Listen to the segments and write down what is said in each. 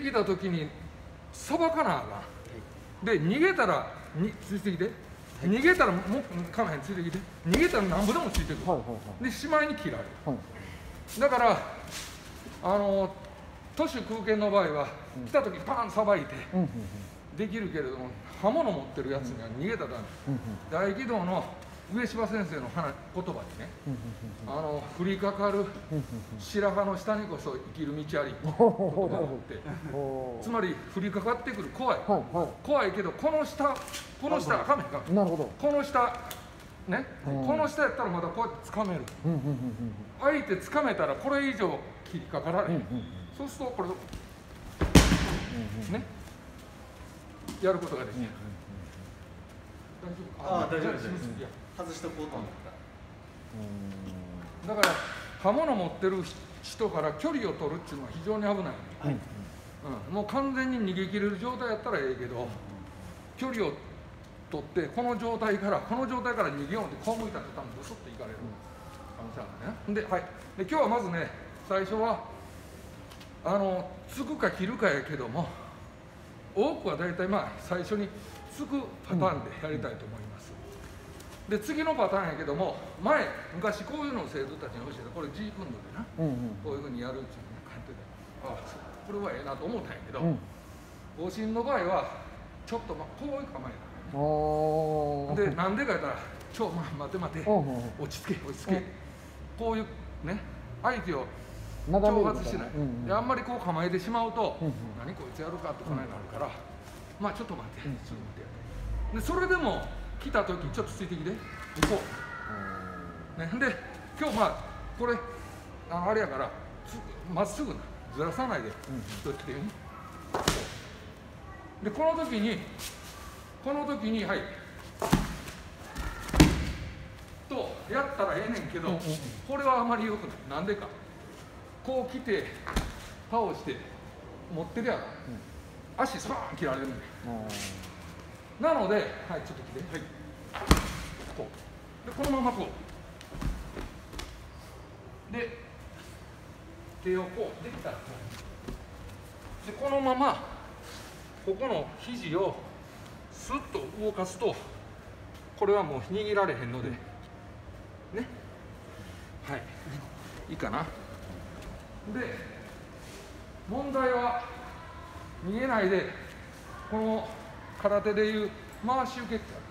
てきた時にさばかなあかん。で逃げたらについてきて、逃げたらもうかまへんついてきて。逃げたらなんぼでもついてくる、はいはいでしまいに切られる。はい。だからあの都市空間の場合は来た時パンさばいてうんうんできるけれども刃物持ってるやつには逃げたらダメ。うんうん。大軌道の上柴先生の話言葉にねうんあの降りかかる白羽の下にこそ生きる道ありほうほうほう言葉があって。つまり降りかかってくる怖い。はいは怖いけどこの下この下あかめか。いなるほど。この下ねうん。この下やったらまだこうやって掴める。相手掴めたらこれ以上切りかかられそうするとこれねやることができる、あー大丈夫。です外しとこうと思った。だから刃物持ってる人から距離を取るっていうのは非常に危ない、はいうん、もう完全に逃げ切れる状態やったらええけど距離を取ってこの状態からこの状態から逃げようってこう向いたら多分ブスッといかれる。可能性あるね。で,、はい、で今日はまずね最初はあのつくか切るかやけども多くは大体まあ最初につくパターンでやりたいと思います、で次のパターンやけども前昔こういうのを生徒たちに教えてこれ G 訓練でなうんうんこういうふうにやるっていうのを書いてた。あこれはええなと思ったんやけど、うん。方針の場合はちょっと、ま、こういう構えおーなのでなんでか言ったら「ちょ、ま、待て待て。落ち着け落ち着け」こういうね相手を挑発しない、うんうん。であんまりこう構えてしまうと、うんうん。何こいつやるかってこないなるから、まあちょっと待って、ちょっと待ってでそれでも来た時ちょっとついてきて。こう。ねで今日まあこれあのあれやからつまっすぐなずらさないで人っていうね。でこの時にこの時にはい。とやったらええねんけど、うんうんうん。これはあまりよくない。なんでか。こう来て倒して持ってりゃ、足スパーン切られるん。だよあなので、はい、ちょっと来て、はい、こう、で、このままこう。で、手をこう、できたらこう。で、このまま、ここの肘をスッと動かすと、これはもう握られへんので、ね。はい、いいかな。で、問題は、逃げないで、この空手でいう回し受けってある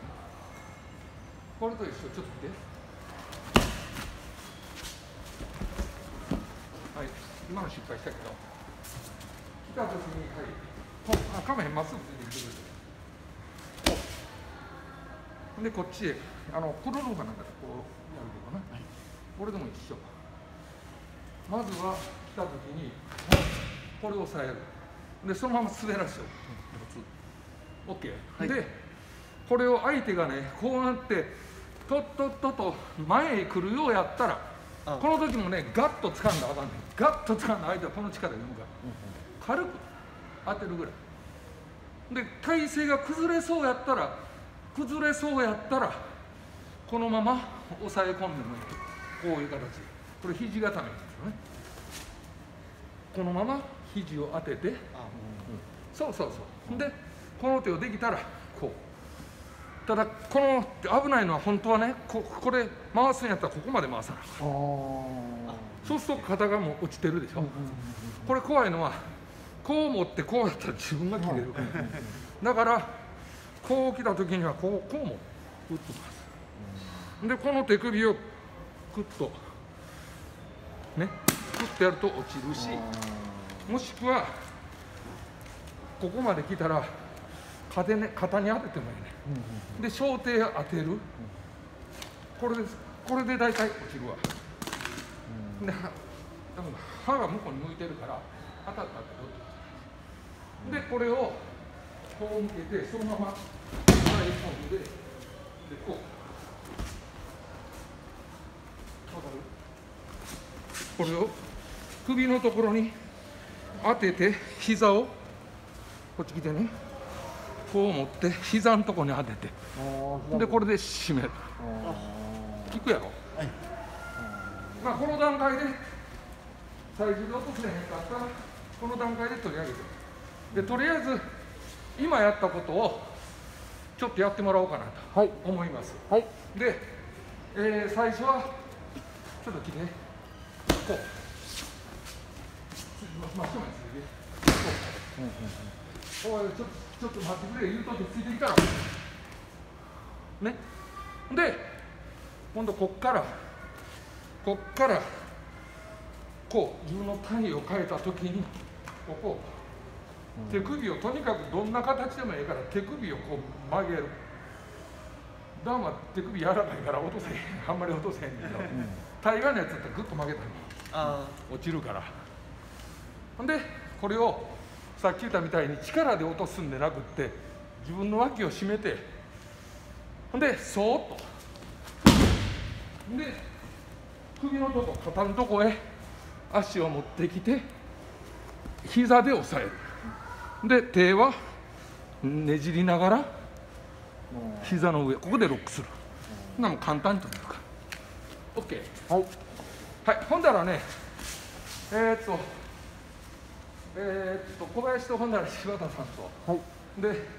これと一緒ちょっと見てはい。今の失敗したけど来た時にはい。あかめへんまっすぐつい。てきてくれるでこっちへあのクロローかなんかでこうやるけどな、これでも一緒まずは来た時にこれを押さえる。でそのまま滑らしておく。OK、でこれを相手がねこうなってとっとっとと前へ来るようやったらあこの時もねガッと掴んだらあかんねん。ガッと掴んだ相手はこの力で読むから軽く当てるぐらい。で体勢が崩れそうやったら崩れそうやったらこのまま押さえ込んでもいい。こういう形これ肘固めですよね。このまま肘を当てて。あそうそうそう。でこの手をできたらこう。ただこの危ないのは本当はねここれ回すんやったらここまで回さなそうすると肩がもう落ちてるでしょ、これ怖いのはこう持ってこうやったら自分が切れるから。だからこう来た時にはこうこうも打ってますでこの手首をクッとねクッとやると落ちるしもしくはここまで来たら肩,、ね、肩に当ててもいいね。で小手当てる。これです。これで大体落ちるわ。では多分歯が向こうに向いてるから当たったってこと？でこれをこう向けてそのまま一本ででこう。わかる？これを首のところに当てて膝をこっち来てねこう持って膝のところに当ててでこれで締める。いくやろ。はい。まあこの段階で体重で落とせへんかったらこの段階で取り上げて。でとりあえず今やったことをちょっとやってもらおうかなとはい。思います。はい。で、えー最初はちょっと来てねこう。ま真正面についてこう。おいちょちょっと待ってくれ言うとってついてきたら。ね？で今度こっからこっからこう自分の体位を変えた時にここ手首をとにかくどんな形でもいいから手首をこう曲げる。ダウンは手首柔らかいから落とせへん。あんまり落とせへんけど。大概のやつだったらグッと曲げたらあ落ちるから。ほんでこれをさっき言ったみたいに力で落とすんでなくって自分の脇を締めてほんでそーっと。で首のとこ肩のとこへ足を持ってきて膝で押さえる。で手はねじりながら膝の上ここでロックする。なもん簡単にというか OK はい。はい、ほんだらね、えー、っと、えー、っと、小林とほんだら柴田さんと、はい。で、